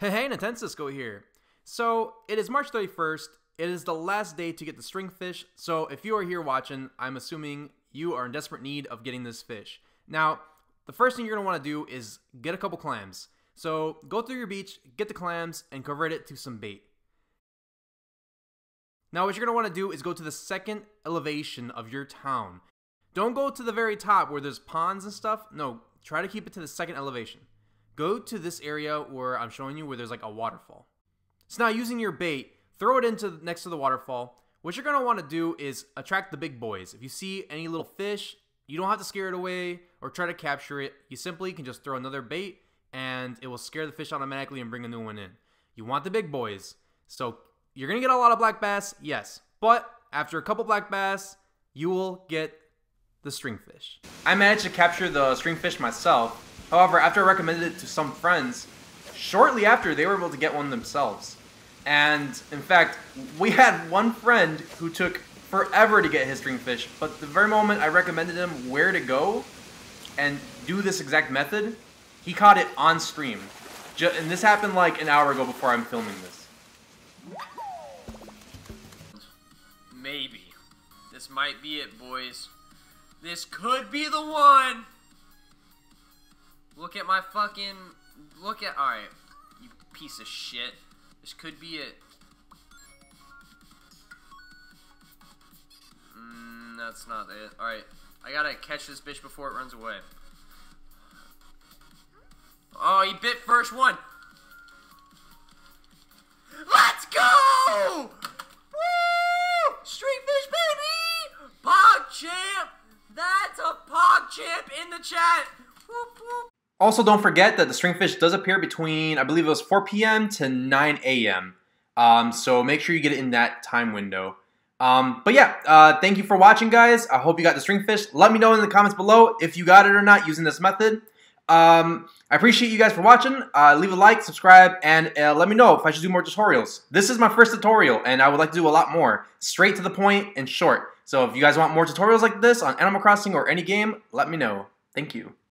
Hey, hey, NintenCisco here. So, it is March 31st. It is the last day to get the stringfish. So, if you are here watching, I'm assuming you are in desperate need of getting this fish. Now, the first thing you're going to want to do is get a couple clams. So, go through your beach, get the clams, and convert it to some bait. Now, what you're going to want to do is go to the second elevation of your town. Don't go to the very top where there's ponds and stuff. No, try to keep it to the second elevation go to this area where I'm showing you where there's like a waterfall. So now using your bait, throw it into next to the waterfall. What you're gonna want to do is attract the big boys. If you see any little fish, you don't have to scare it away or try to capture it. You simply can just throw another bait and it will scare the fish automatically and bring a new one in. You want the big boys. So you're gonna get a lot of black bass, yes. But after a couple black bass, you will get the stringfish. I managed to capture the stringfish myself, However, after I recommended it to some friends, shortly after they were able to get one themselves. And in fact, we had one friend who took forever to get his stringfish, but the very moment I recommended him where to go and do this exact method, he caught it on stream. And this happened like an hour ago before I'm filming this. Maybe. This might be it, boys. This could be the one! Look at my fucking... Look at... Alright. You piece of shit. This could be it. Mm, that's not it. Alright. I gotta catch this bitch before it runs away. Oh, he bit first one. Let's go! Woo! Stringfish, baby! PogChamp! That's a PogChamp in the chat! Whoop, whoop. Also, don't forget that the stringfish does appear between, I believe it was 4 p.m. to 9 a.m. Um, so make sure you get it in that time window. Um, but yeah, uh, thank you for watching, guys. I hope you got the stringfish. Let me know in the comments below if you got it or not using this method. Um, I appreciate you guys for watching. Uh, leave a like, subscribe, and uh, let me know if I should do more tutorials. This is my first tutorial, and I would like to do a lot more. Straight to the point and short. So if you guys want more tutorials like this on Animal Crossing or any game, let me know. Thank you.